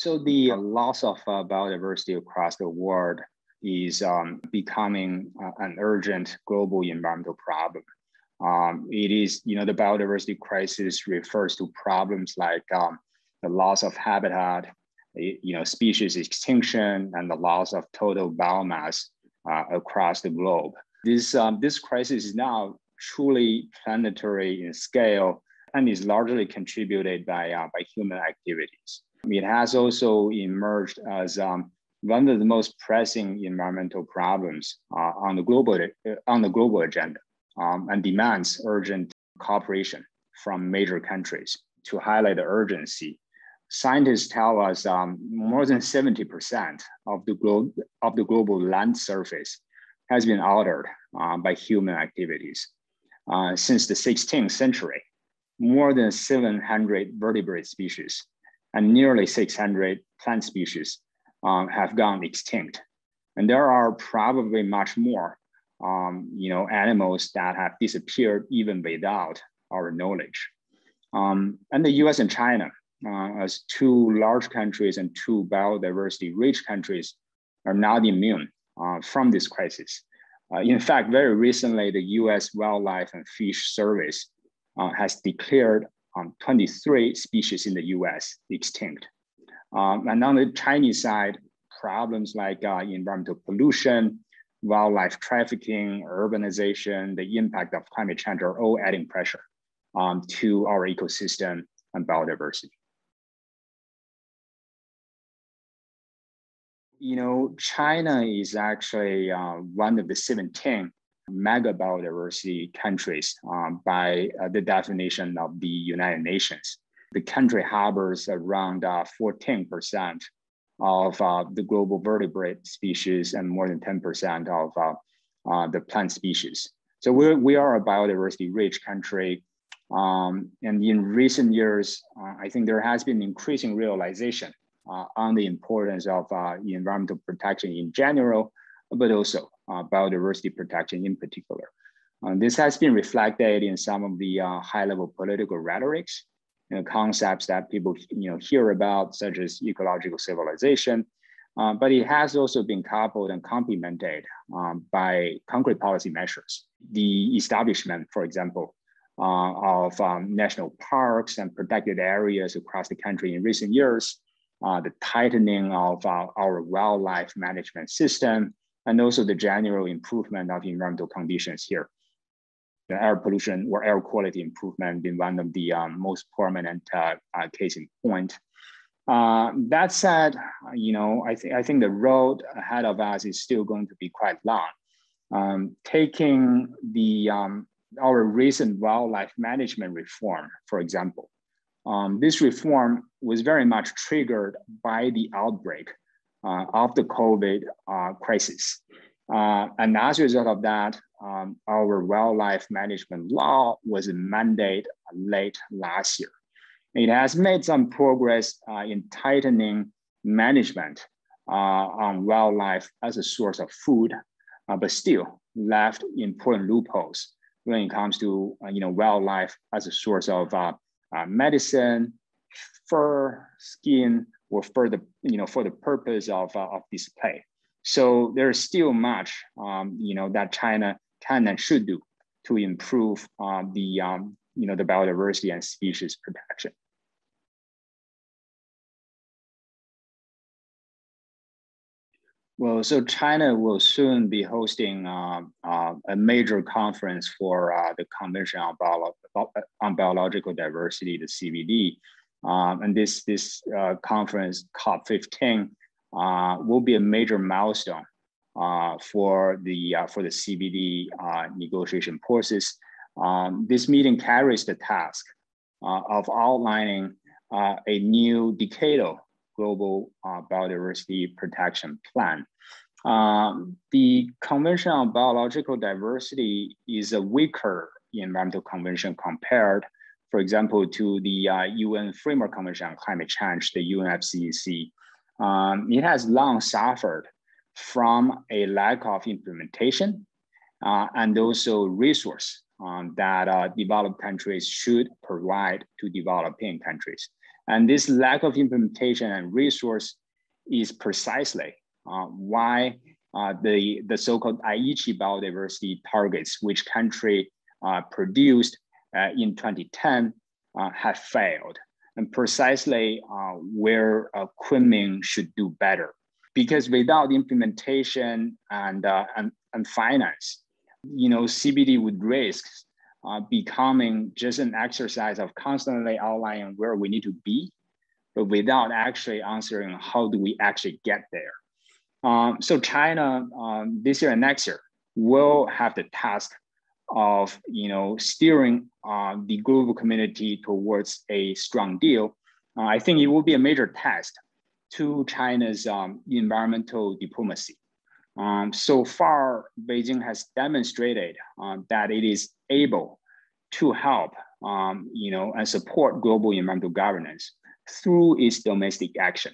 So the loss of uh, biodiversity across the world is um, becoming uh, an urgent global environmental problem. Um, it is, you know, the biodiversity crisis refers to problems like um, the loss of habitat, you know, species extinction, and the loss of total biomass uh, across the globe. This, um, this crisis is now truly planetary in scale and is largely contributed by, uh, by human activities. It has also emerged as um, one of the most pressing environmental problems uh, on, the global, uh, on the global agenda um, and demands urgent cooperation from major countries. To highlight the urgency, scientists tell us um, more than 70% of the, glo- of the global land surface has been altered uh, by human activities. Uh, since the 16th century, more than 700 vertebrate species and nearly 600 plant species um, have gone extinct. And there are probably much more um, you know, animals that have disappeared even without our knowledge. Um, and the US and China, uh, as two large countries and two biodiversity rich countries, are not immune uh, from this crisis. Uh, in fact, very recently, the US Wildlife and Fish Service uh, has declared um, 23 species in the US extinct. Um, and on the Chinese side, problems like uh, environmental pollution, wildlife trafficking, urbanization, the impact of climate change are all adding pressure um, to our ecosystem and biodiversity. You know, China is actually uh, one of the 17 mega biodiversity countries um, by uh, the definition of the United Nations. The country harbors around uh, 14% of uh, the global vertebrate species and more than 10% of uh, uh, the plant species. So we're, we are a biodiversity rich country. Um, and in recent years, uh, I think there has been increasing realization on the importance of environmental protection in general, but also biodiversity protection in particular. this has been reflected in some of the high level political rhetorics you know, concepts that people you know hear about, such as ecological civilization. Uh, but it has also been coupled and complemented um, by concrete policy measures. The establishment, for example, uh, of um, national parks and protected areas across the country in recent years, uh, the tightening of uh, our wildlife management system, and also the general improvement of environmental conditions here the air pollution or air quality improvement being one of the um, most prominent uh, uh, case in point. Uh, that said, you know, I, th- I think the road ahead of us is still going to be quite long. Um, taking the um, our recent wildlife management reform, for example, um, this reform was very much triggered by the outbreak uh, of the COVID uh, crisis. Uh, and as a result of that, um, our wildlife management law was mandated late last year. It has made some progress uh, in tightening management uh, on wildlife as a source of food, uh, but still left important loopholes when it comes to you know wildlife as a source of medicine, fur, skin, or for the you know for the purpose of, of display. So there's still much, um, you know, that China can and should do to improve uh, the, um, you know, the biodiversity and species protection. Well, so China will soon be hosting uh, uh, a major conference for uh, the Convention on, Bio on, Biological Diversity, the CBD. Um, and this, this uh, conference, COP15, uh, will be a major milestone uh, for the uh, for the CBD uh, negotiation process. Um, this meeting carries the task uh, of outlining a new decadal global biodiversity protection plan. Um, the Convention on Biological Diversity is a weaker environmental convention compared, for example, to the UN Framework Convention on Climate Change, the UNFCCC, um, it has long suffered from a lack of implementation uh, and also resource um, that uh, developed countries should provide to developing countries. And this lack of implementation and resource is precisely uh, why uh, the, the so-called Aichi biodiversity targets, which country uh, produced uh, in 2010, uh, have failed. And precisely uh, where Kunming should do better. Because without implementation and, and, and finance, you know, CBD would risk uh, becoming just an exercise of constantly outlining where we need to be, but without actually answering how do we actually get there. Um, so China um, this year and next year will have the task of you know steering uh, the global community towards a strong deal. Uh, I think it will be a major test to China's um, environmental diplomacy. Um, so far, Beijing has demonstrated uh, that it is able to help, um, you know, and support global environmental governance through its domestic action.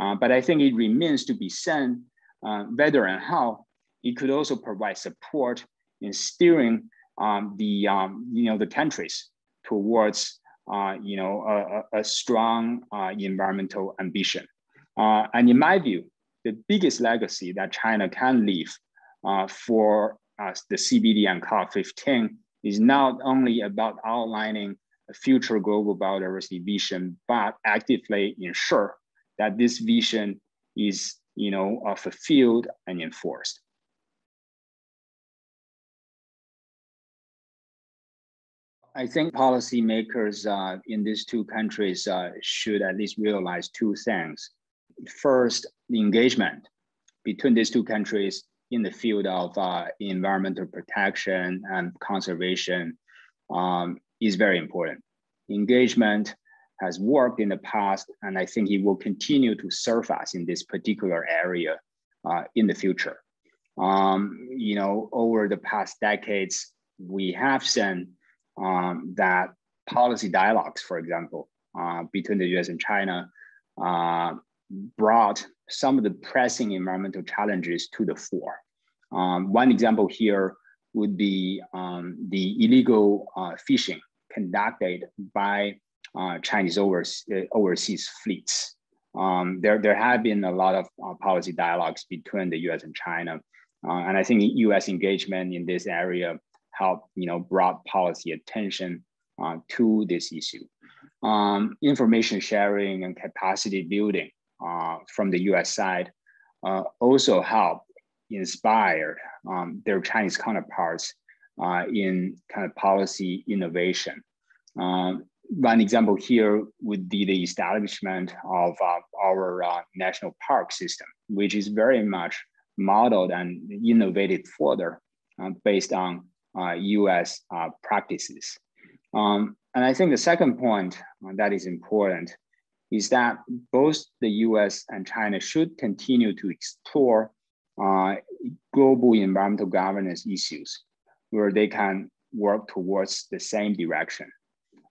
Uh, but I think it remains to be seen uh, whether and how it could also provide support in steering um, the, um, you know, the countries towards, uh, you know, a, a strong uh, environmental ambition. Uh, and in my view, the biggest legacy that China can leave uh, for uh, the CBD and COP15 is not only about outlining a future global biodiversity vision, but actively ensure that this vision is you know, uh, fulfilled and enforced. I think policymakers uh, in these two countries uh, should at least realize two things. First, the engagement between these two countries in the field of uh, environmental protection and conservation um, is very important. Engagement has worked in the past, and I think it will continue to serve us in this particular area uh, in the future. Um, you know, over the past decades, we have seen um, that policy dialogues, for example, uh, between the US and China uh, brought some of the pressing environmental challenges to the fore. Um, one example here would be um, the illegal uh, fishing conducted by uh, Chinese overseas, uh, overseas fleets. Um, there, there have been a lot of uh, policy dialogues between the U.S. and China, and I think U.S. engagement in this area helped, you know, brought policy attention uh, to this issue. Um, information sharing and capacity building uh, from the U.S. side also helped inspire um, their Chinese counterparts in kind of policy innovation. Um, one example here would be the establishment of uh, our uh, national park system, which is very much modeled and innovated further uh, based on US uh, uh, practices. Um, and I think the second point uh, that is important is that both the US and China should continue to explore global environmental governance issues where they can work towards the same direction.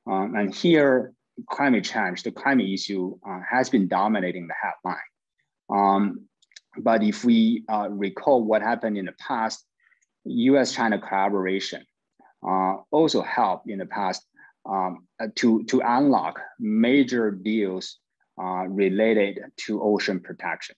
Um, and here, climate change, the climate issue uh, has been dominating the headline. Um, but if we uh, recall what happened in the past, US-China collaboration uh, also helped in the past um, uh, to, to unlock major deals uh, related to ocean protection.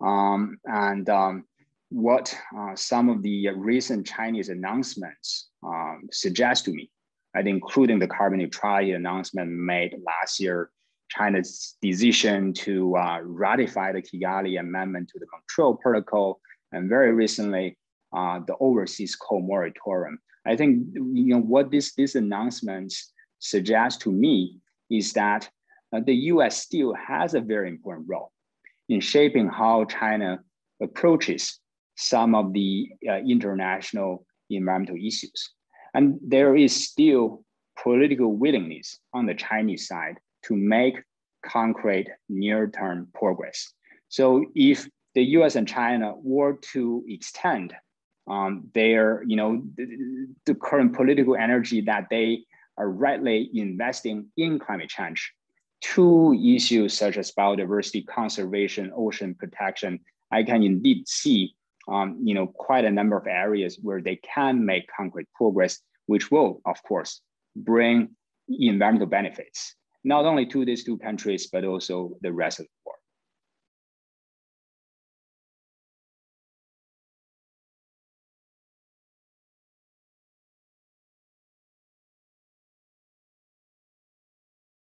Um, and um, what uh, some of the recent Chinese announcements um, suggest to me right, including the carbon neutrality announcement made last year, China's decision to uh, ratify the Kigali Amendment to the Montreal Protocol, and very recently, uh, the overseas coal moratorium. I think you know what this these announcements suggest to me is that uh, the U.S. still has a very important role in shaping how China approaches some of the uh, international environmental issues. And there is still political willingness on the Chinese side to make concrete near-term progress. So if the US and China were to extend um, their, you know, the, the current political energy that they are rightly investing in climate change to issues such as biodiversity conservation, ocean protection, I can indeed see um, you know, quite a number of areas where they can make concrete progress, which will, of course, bring environmental benefits not only to these two countries, but also the rest of the world.